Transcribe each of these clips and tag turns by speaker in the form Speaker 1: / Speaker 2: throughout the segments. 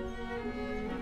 Speaker 1: Música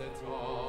Speaker 2: it's all.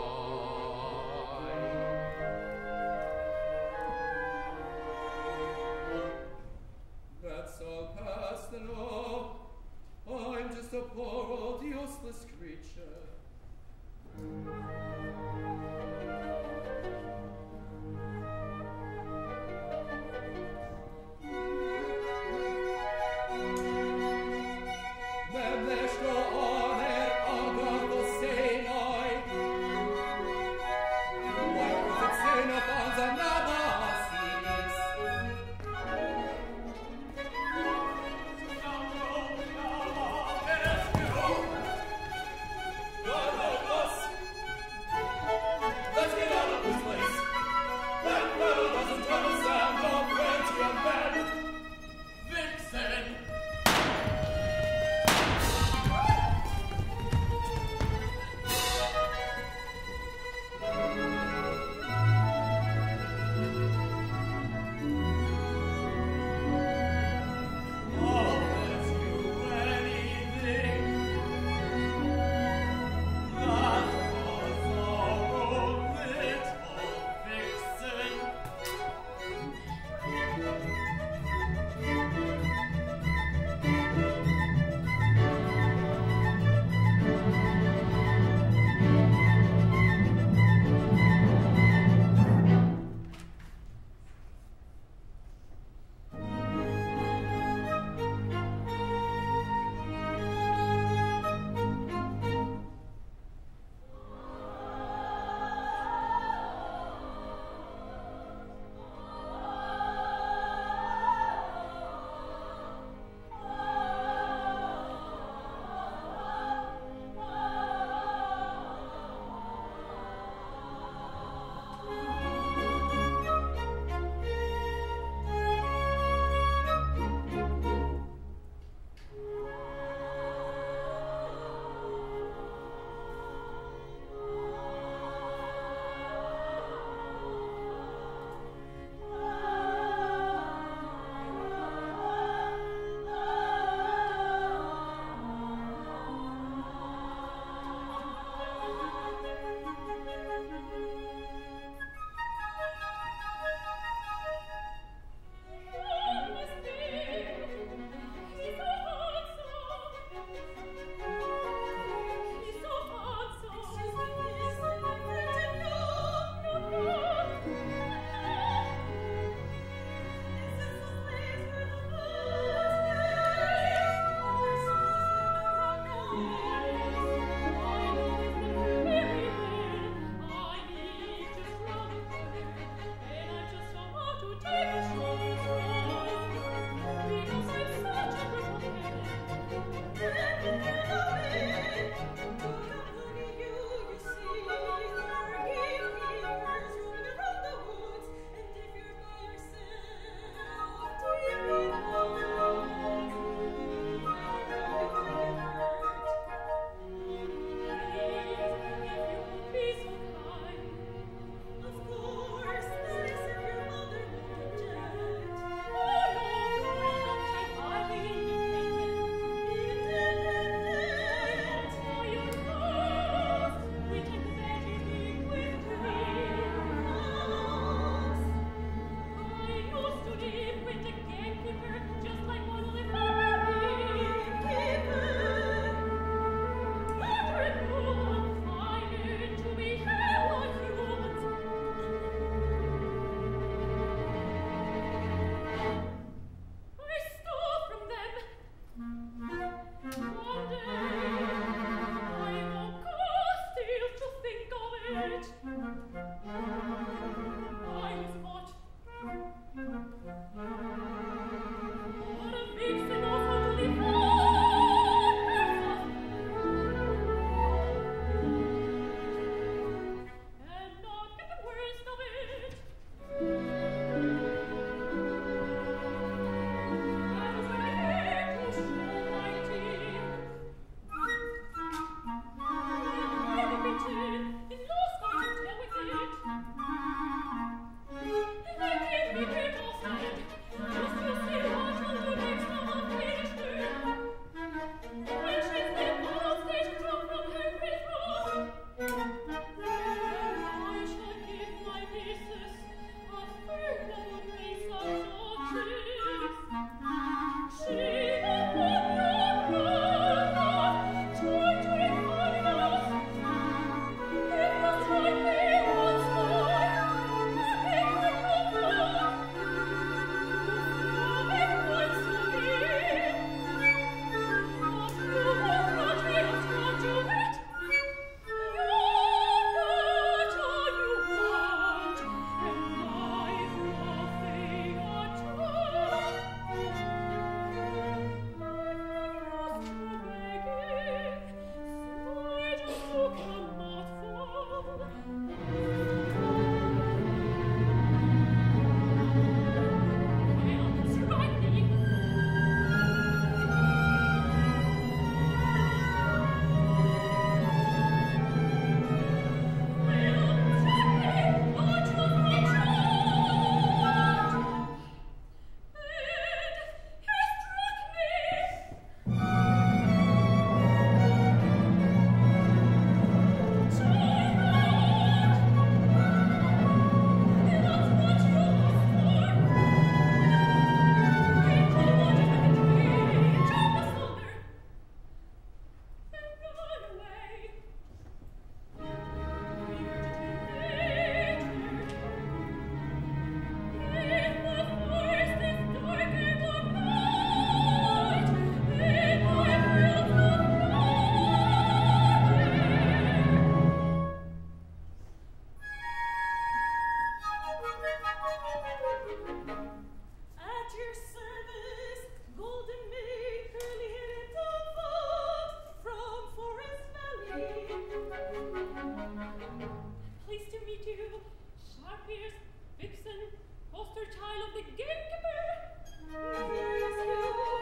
Speaker 1: Child of the gamekeeper. Yes, yes.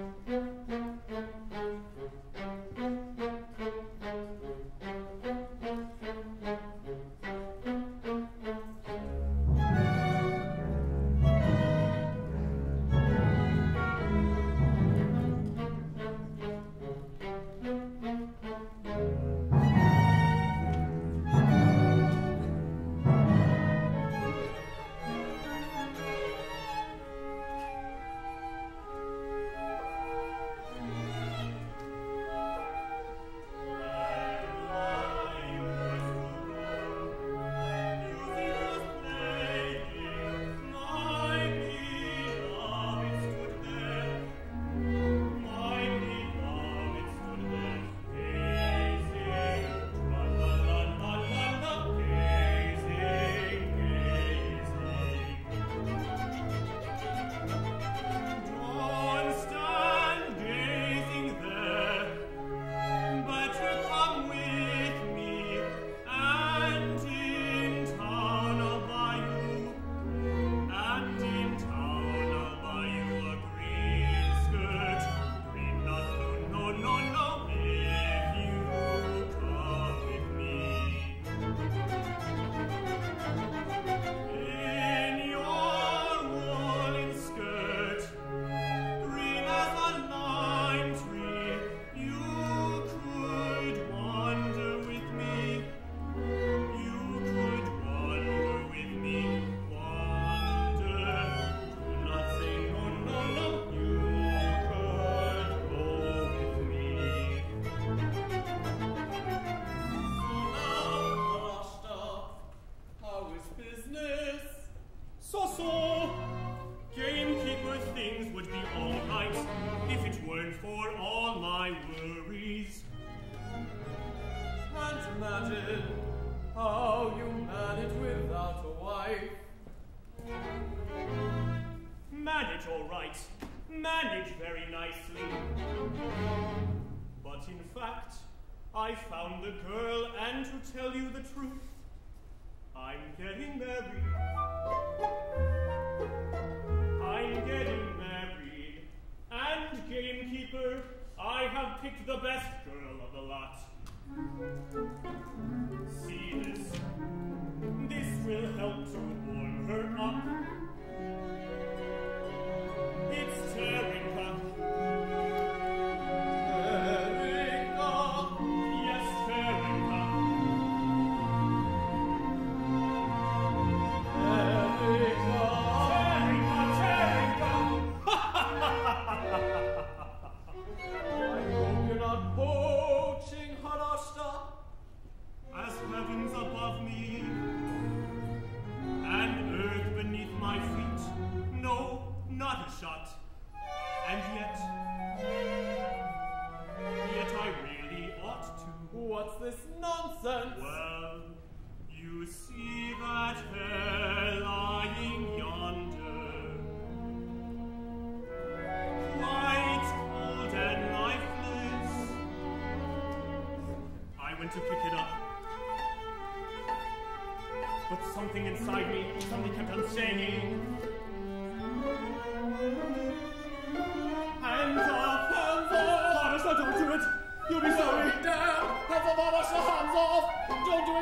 Speaker 1: Thank you.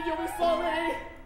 Speaker 3: you, we're sorry.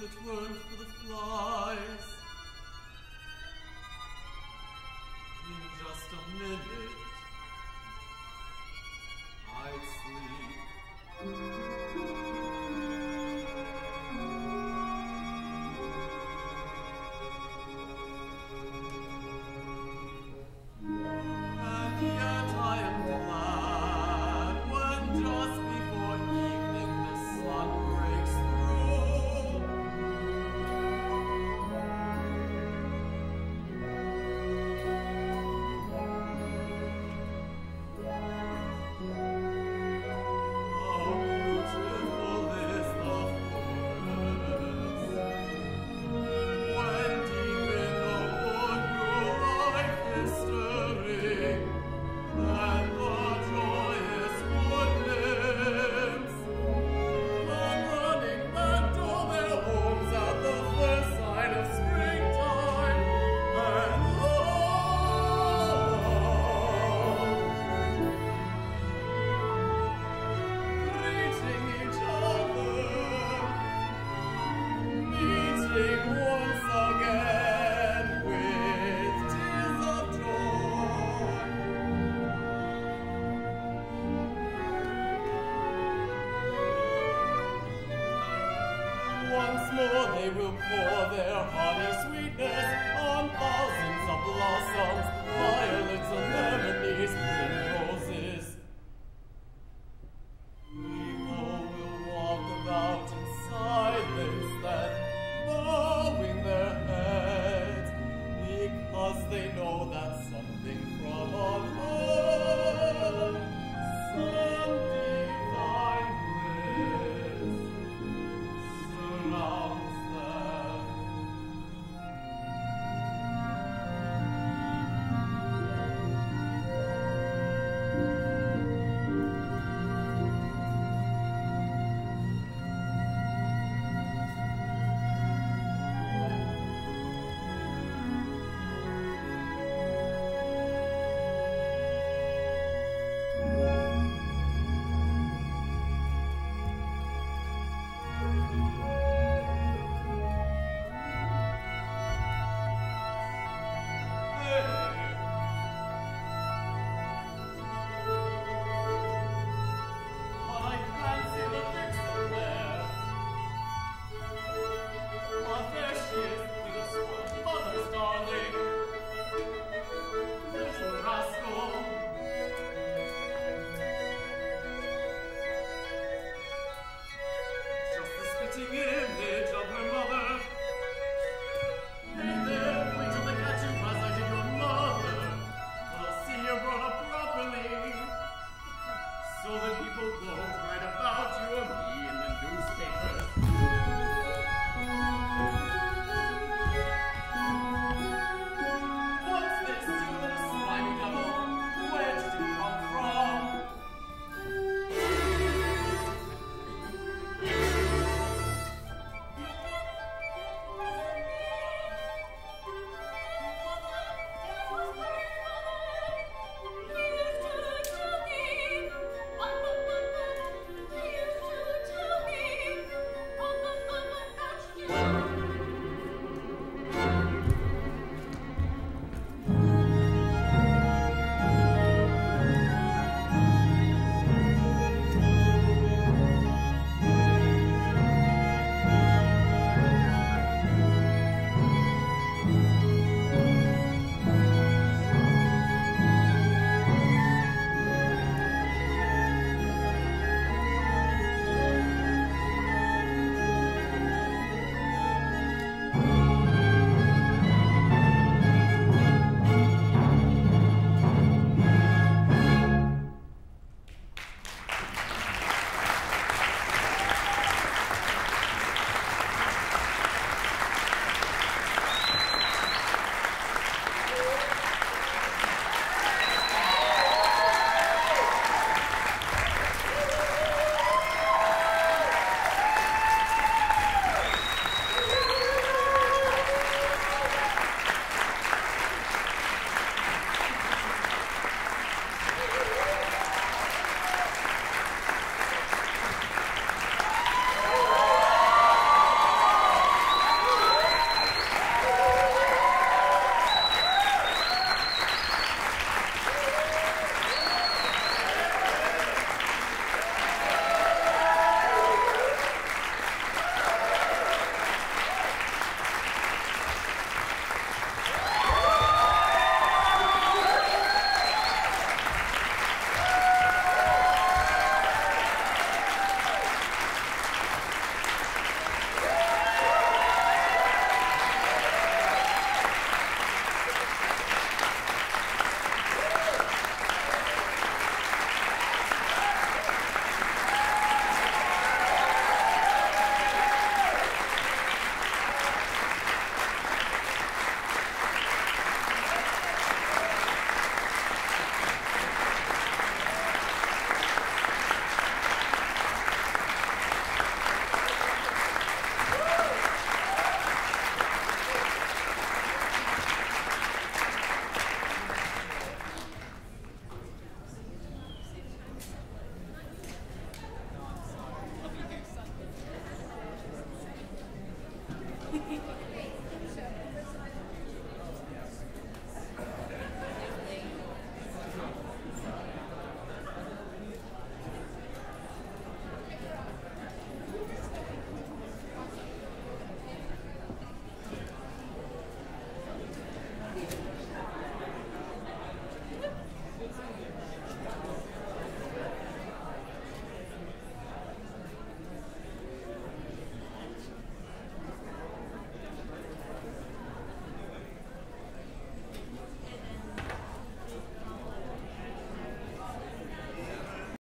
Speaker 3: that weren't for the fly. once more they will pour their honey sweetness on thousands of blossoms, violets and anemones.